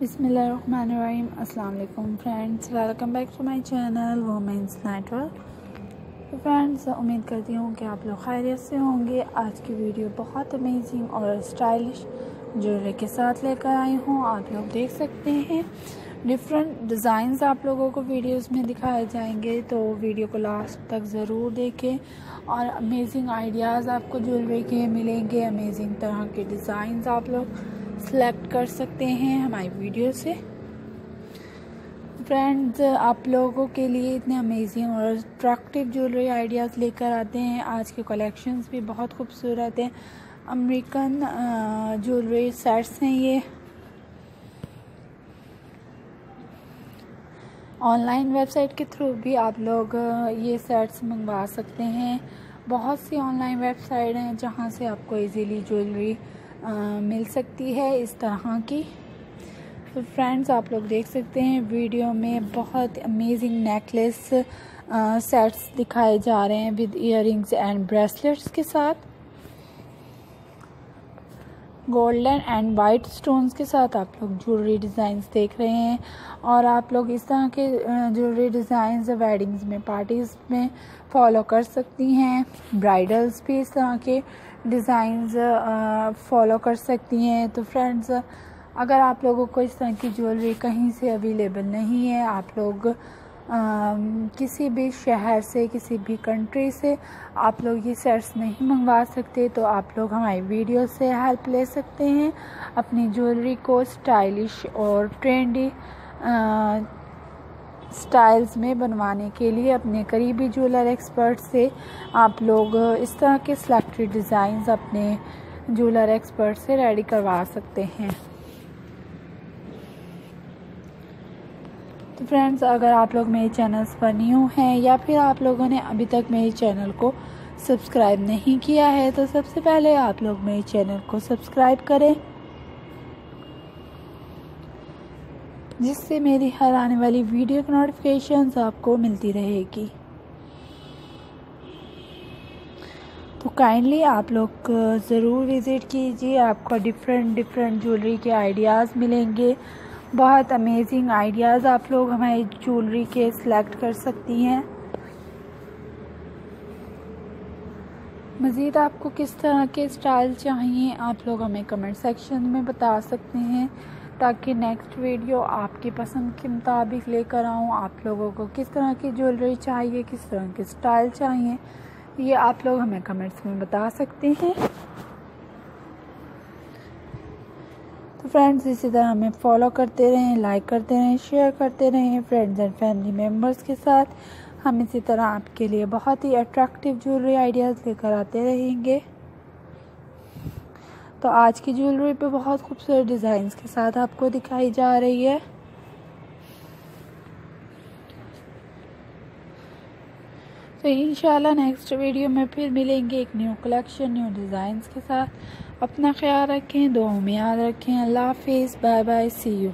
बिसमीम अस्सलाम friends, welcome back to my channel women's network. तो फ्रेंड्स, उम्मीद करती हूँ कि आप लोग खैरियत से होंगे। आज की वीडियो बहुत अमेजिंग और स्टाइलिश ज्वेलरी के साथ लेकर आई हूँ। आप लोग देख सकते हैं। डिफरेंट डिज़ाइंस आप लोगों को वीडियोस में दिखाए जाएँगे तो वीडियो को लास्ट तक ज़रूर देखें। और अमेजिंग आइडियाज़ आपको ज्वेलरी के मिलेंगे अमेजिंग तरह के डिज़ाइंस आप लोग सेलेक्ट कर सकते हैं हमारी वीडियो से। फ्रेंड्स आप लोगों के लिए इतने अमेजिंग और अट्रैक्टिव ज्वेलरी आइडियाज़ लेकर आते हैं। आज के कलेक्शंस भी बहुत खूबसूरत हैं। अमेरिकन ज्वेलरी सेट्स हैं ये। ऑनलाइन वेबसाइट के थ्रू भी आप लोग ये सेट्स मंगवा सकते हैं। बहुत सी ऑनलाइन वेबसाइट हैं जहाँ से आपको इजीली ज्वेलरी मिल सकती है इस तरह की। तो फ्रेंड्स आप लोग देख सकते हैं वीडियो में बहुत अमेजिंग नेकलेस सेट्स दिखाए जा रहे हैं विद इयर एंड ब्रेसलेट्स के साथ। गोल्डन एंड वाइट स्टोन्स के साथ आप लोग ज्वेलरी डिज़ाइंस देख रहे हैं और आप लोग इस तरह के ज्वेलरी डिज़ाइंस वेडिंग्स में पार्टीज़ में फॉलो कर सकती हैं। ब्राइडल्स भी इस तरह के डिज़ाइंस फॉलो कर सकती हैं। तो फ्रेंड्स अगर आप लोगों को इस तरह की ज्वेलरी कहीं से अवेलेबल नहीं है, आप लोग किसी भी शहर से, किसी भी कंट्री से आप लोग ये सेट्स नहीं मंगवा सकते तो आप लोग हमारी वीडियो से हेल्प ले सकते हैं। अपनी ज्वेलरी को स्टाइलिश और ट्रेंडी स्टाइल्स में बनवाने के लिए अपने करीबी ज्वेलर एक्सपर्ट से आप लोग इस तरह के सिलेक्टेड डिज़ाइंस अपने ज्वेलर एक्सपर्ट से रेडी करवा सकते हैं। तो फ्रेंड्स अगर आप लोग मेरे चैनल्स पर न्यू हैं या फिर आप लोगों ने अभी तक मेरे चैनल को सब्सक्राइब नहीं किया है तो सबसे पहले आप लोग मेरे चैनल को सब्सक्राइब करें, जिससे मेरी हर आने वाली वीडियो की नोटिफिकेशन आपको मिलती रहेगी। तो काइंडली आप लोग ज़रूर विज़िट कीजिए, आपको डिफरेंट डिफरेंट ज्वेलरी के आइडियाज़ मिलेंगे। बहुत अमेजिंग आइडियाज़ आप लोग हमारी ज्वेलरी के सिलेक्ट कर सकती हैं। मज़ीद आपको किस तरह के स्टाइल चाहिए, आप लोग हमें कमेंट सेक्शन में बता सकते हैं, ताकि नेक्स्ट वीडियो आपकी पसंद के मुताबिक लेकर आऊँ, आप लोगों को किस तरह की ज्वेलरी चाहिए, किस तरह के स्टाइल चाहिए, ये आप लोग हमें कमेंट्स में बता सकते हैं। तो फ्रेंड्स इसी तरह हमें फॉलो करते रहें लाइक करते रहें शेयर करते रहें फ्रेंड्स एंड फैमिली मेंबर्स के साथ। हम इसी तरह आपके लिए बहुत ही अट्रैक्टिव ज्वेलरी आइडियाज़ लेकर आते रहेंगे। तो आज की ज्वेलरी पे बहुत खूबसूरत डिज़ाइंस के साथ आपको दिखाई जा रही है। तो इन नेक्स्ट वीडियो में फिर मिलेंगे एक न्यू कलेक्शन न्यू डिज़ाइंस के साथ। अपना ख्याल रखें दो में याद रखें। अल्लाह हाफिज़ बाय बाय सी यू